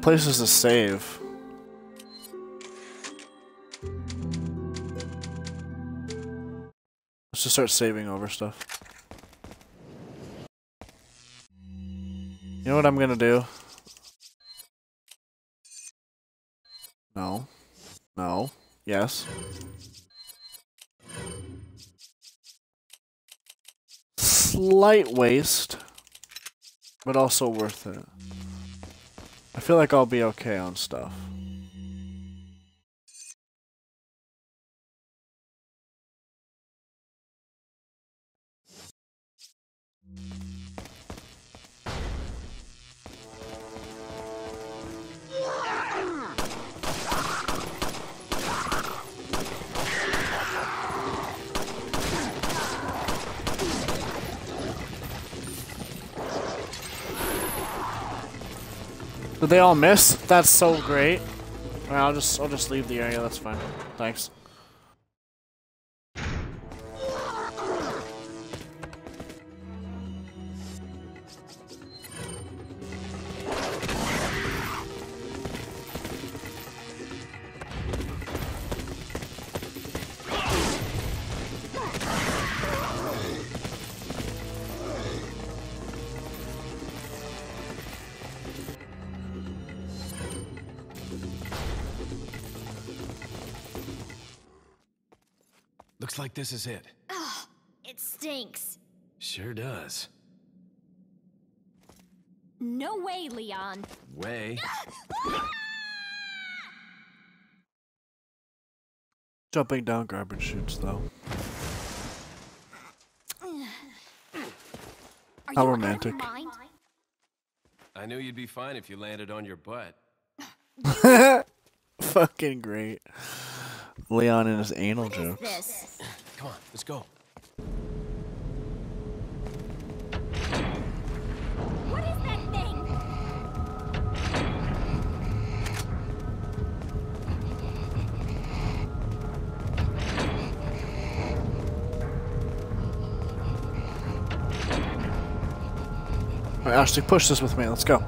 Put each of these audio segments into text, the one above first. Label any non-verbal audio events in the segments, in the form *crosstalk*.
What places to save? Let's just start saving over stuff. You know what I'm gonna do? No. No. Yes. Slight waste, but also worth it. I feel like I'll be okay on stuff. They all miss? That's so great. Right, I'll just I'll just leave the area. That's fine. Thanks. Like this is it. It stinks. Sure does. No way, Leon. Way. *gasps* Jumping down garbage chutes though. Are How you out of your romantic. mind? I knew you'd be fine if you landed on your butt. *laughs* *laughs* Fucking great. Leon and his anal jokes. This. Come on, let's go. What is that thing? Alright, Ashley, push this with me. Let's go.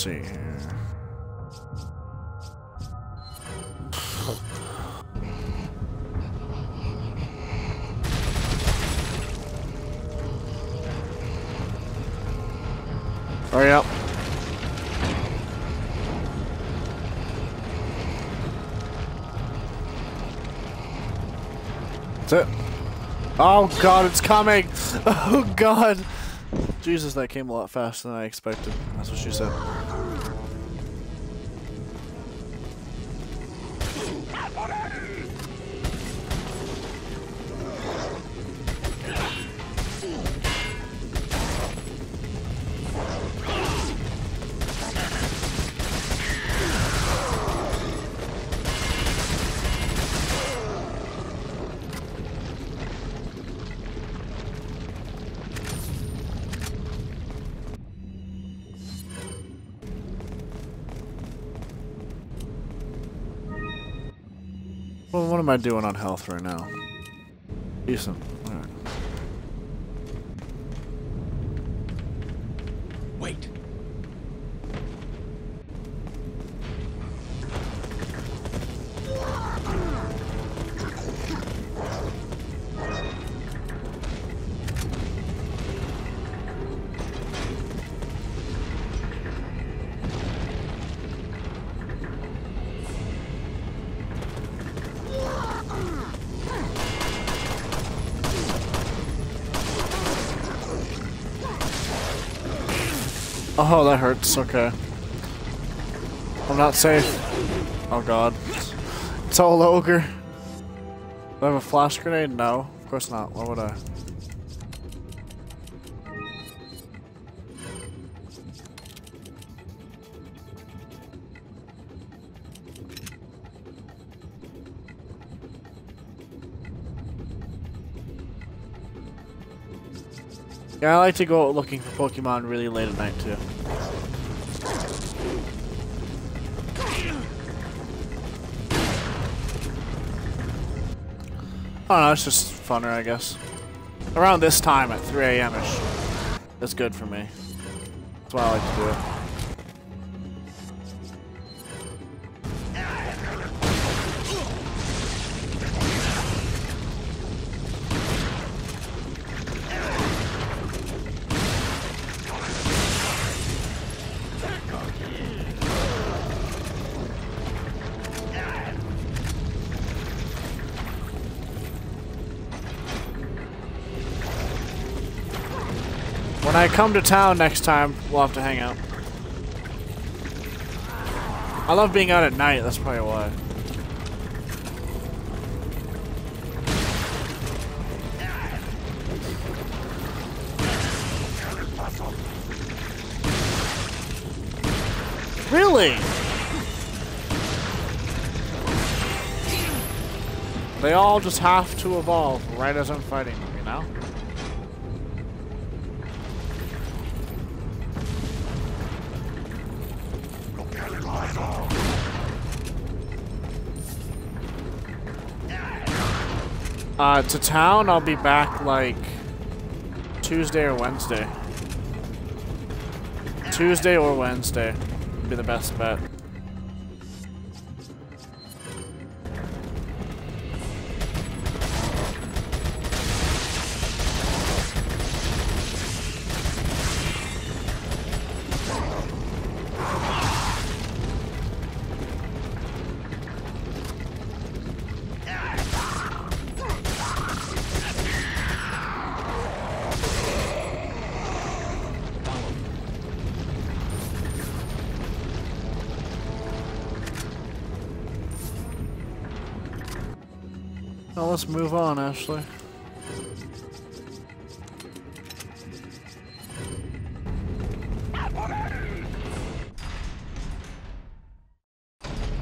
See here. Hurry up. That's it. Oh god, it's coming! *laughs* Oh god! Jesus, that came a lot faster than I expected. That's what she said. What am I doing on health right now? Decent. Oh, that hurts. Okay. I'm not safe. Oh god. It's all ogre. Do I have a flash grenade? No. Of course not. Why would I? Yeah, I like to go looking for Pokemon really late at night too. Oh, I don't know, it's just funner, I guess. Around this time at 3 a.m. ish. It's good for me. That's why I like to do it. I come to town next time, we'll have to hang out. I love being out at night, that's probably why. Really? They all just have to evolve right as I'm fighting you know? Uh, to town, I'll be back like Tuesday or Wednesday. Tuesday or Wednesday would be the best bet. Let's move on, Ashley.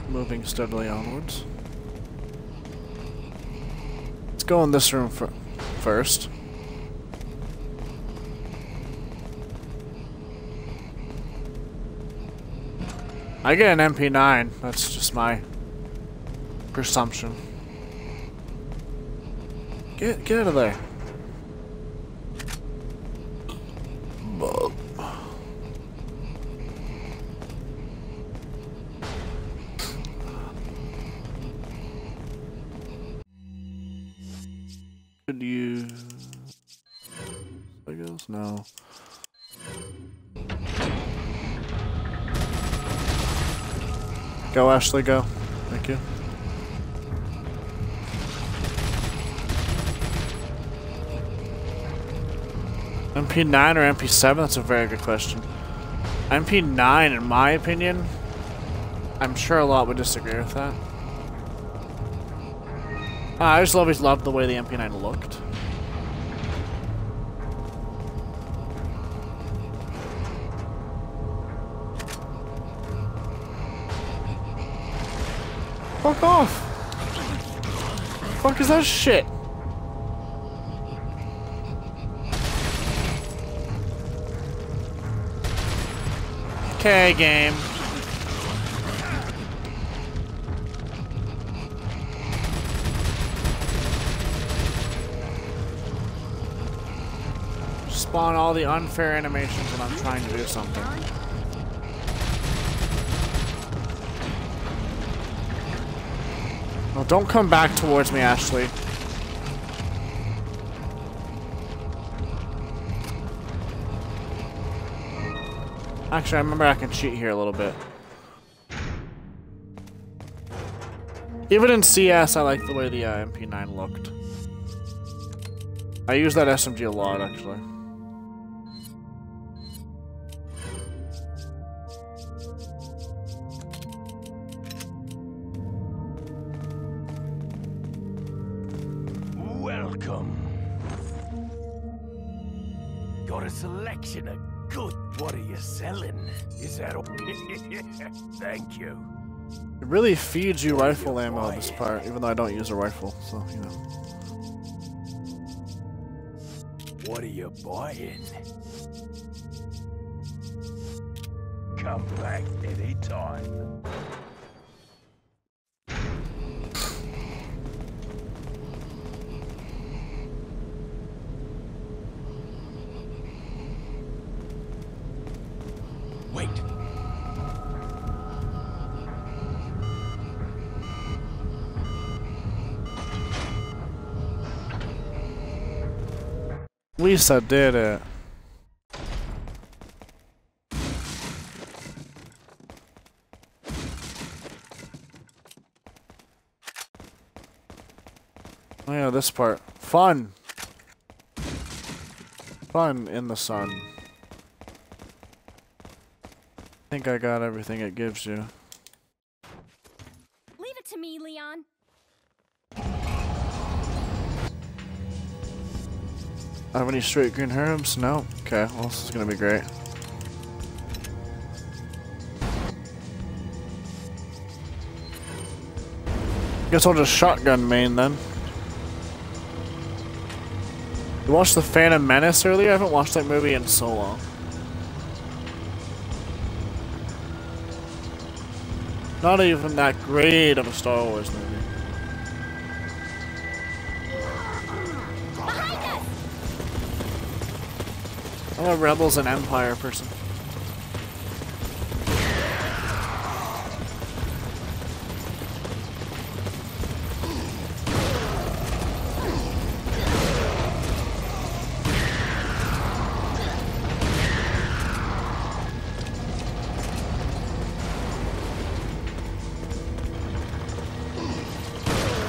Moving steadily onwards. Let's go in this room fir first. I get an MP9. That's just my presumption. Get get out of there. Could you? I guess no. Go, Ashley. Go. MP9 or MP7? That's a very good question. MP9, in my opinion, I'm sure a lot would disagree with that. Uh, I just always loved the way the MP9 looked. Fuck off! Fuck is that shit? Okay, game. Spawn all the unfair animations when I'm trying to do something. Oh, don't come back towards me, Ashley. Actually, I remember I can cheat here a little bit. Even in CS, I like the way the uh, MP9 looked. I use that SMG a lot, actually. Really feeds you rifle ammo, this part, even though I don't use a rifle, so, you know. What are you buying? Come back anytime. Lisa did it. Oh yeah, this part. Fun! Fun in the sun. I think I got everything it gives you. Have any straight green herbs? No? Okay, well this is gonna be great. Guess I'll just shotgun main then. You watched The Phantom Menace earlier? I haven't watched that movie in so long. Not even that great of a Star Wars movie. I'm a Rebels and Empire person.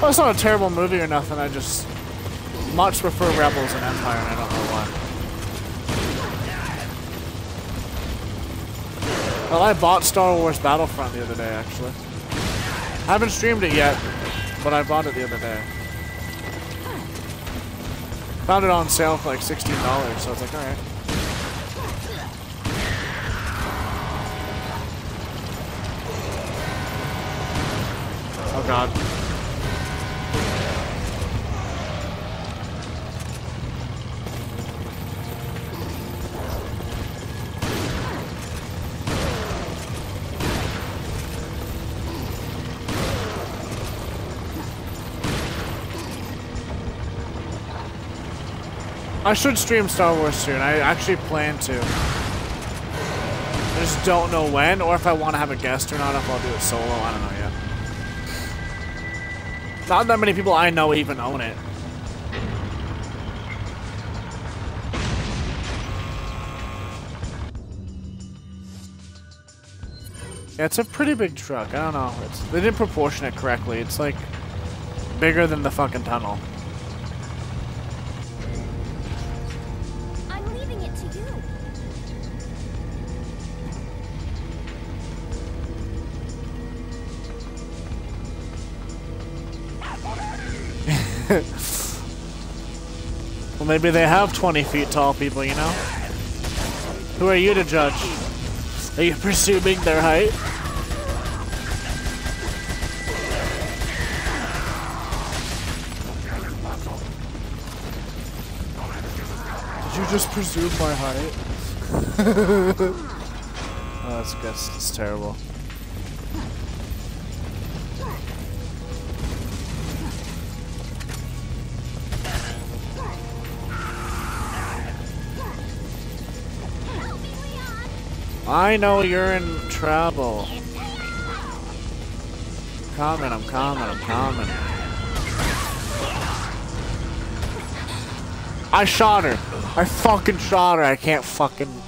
Well, it's not a terrible movie or nothing. I just much prefer Rebels and Empire, and I don't know why. Well, I bought Star Wars Battlefront the other day, actually. I haven't streamed it yet, but I bought it the other day. Found it on sale for like $16, so I was like, alright. Oh god. I should stream Star Wars soon. I actually plan to. I just don't know when, or if I want to have a guest or not, if I'll do it solo. I don't know yet. Not that many people I know even own it. Yeah, it's a pretty big truck. I don't know. It's, they didn't proportion it correctly. It's like bigger than the fucking tunnel. Maybe they have 20 feet tall people, you know? Who are you to judge? Are you *laughs* presuming their height? Did you just presume my height? *laughs* oh, that's, that's, that's terrible. I know you're in trouble. Coming, I'm coming, I'm coming. I shot her. I fucking shot her. I can't fucking.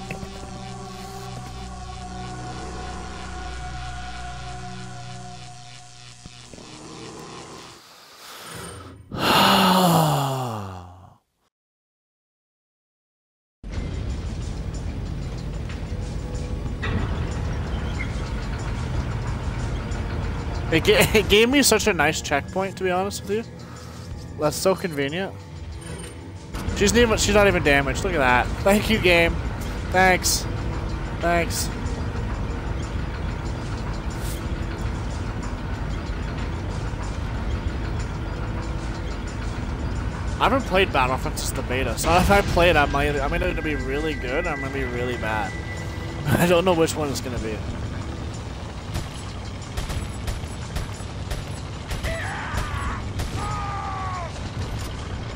It, *laughs* it gave me such a nice checkpoint, to be honest with you. That's so convenient. She's not even, she's not even damaged. Look at that. Thank you, game. Thanks. Thanks. I haven't played Battlefront since the beta, so *laughs* if I play it, I'm either, I'm either gonna be really good or I'm gonna be really bad. *laughs* I don't know which one it's gonna be.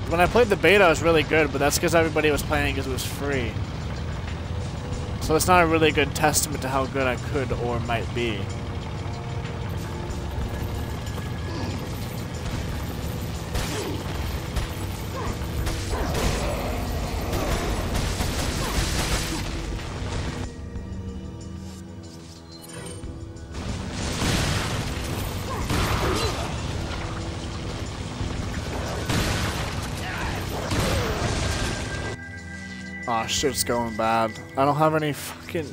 When I played the beta, I was really good, but that's because everybody was playing because it was free. So it's not a really good testament to how good I could or might be. Oh, shit's going bad. I don't have any fucking...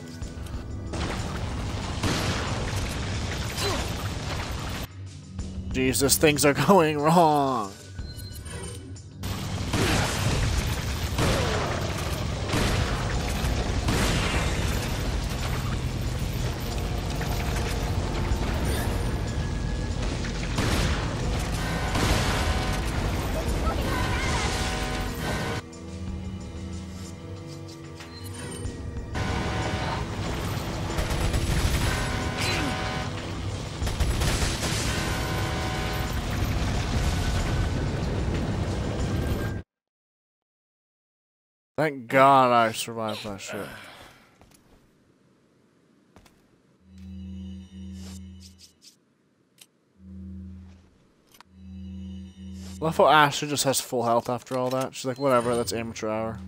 Jesus, things are *laughs* going wrong. Thank God I survived that shit. How Ashley just has full health after all that. She's like, whatever, that's amateur hour.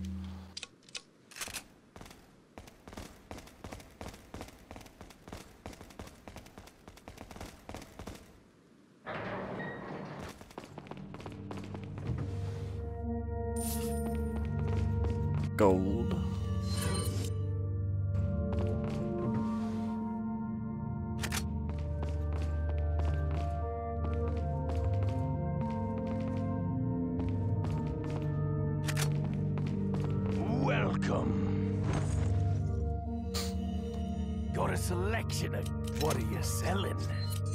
A selection of what are you selling?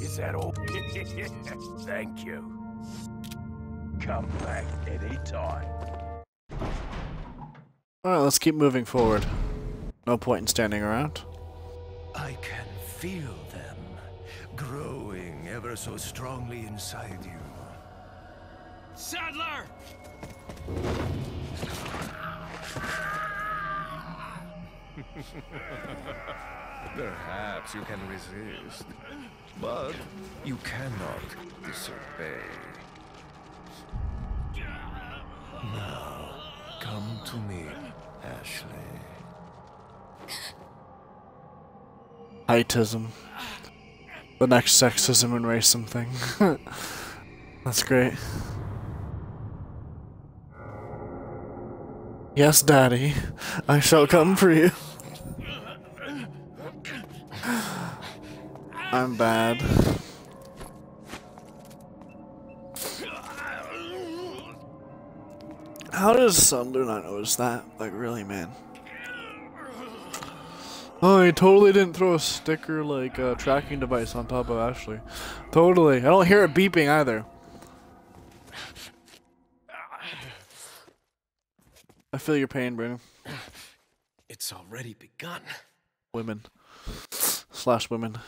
Is that all? *laughs* Thank you. Come back anytime. Alright, let's keep moving forward. No point in standing around. I can feel them growing ever so strongly inside you. Saddler! *laughs* Perhaps you can resist, but you cannot disobey. Now, come to me, Ashley. Heightism. The next sexism and racism thing. *laughs* That's great. Yes, Daddy. I shall come for you. I'm bad. How does Sunder not notice that? Like, really, man. Oh, I totally didn't throw a sticker, like, uh, tracking device on top of Ashley. Totally. I don't hear it beeping either. I feel your pain, Brandon. It's already begun. Women. Slash women.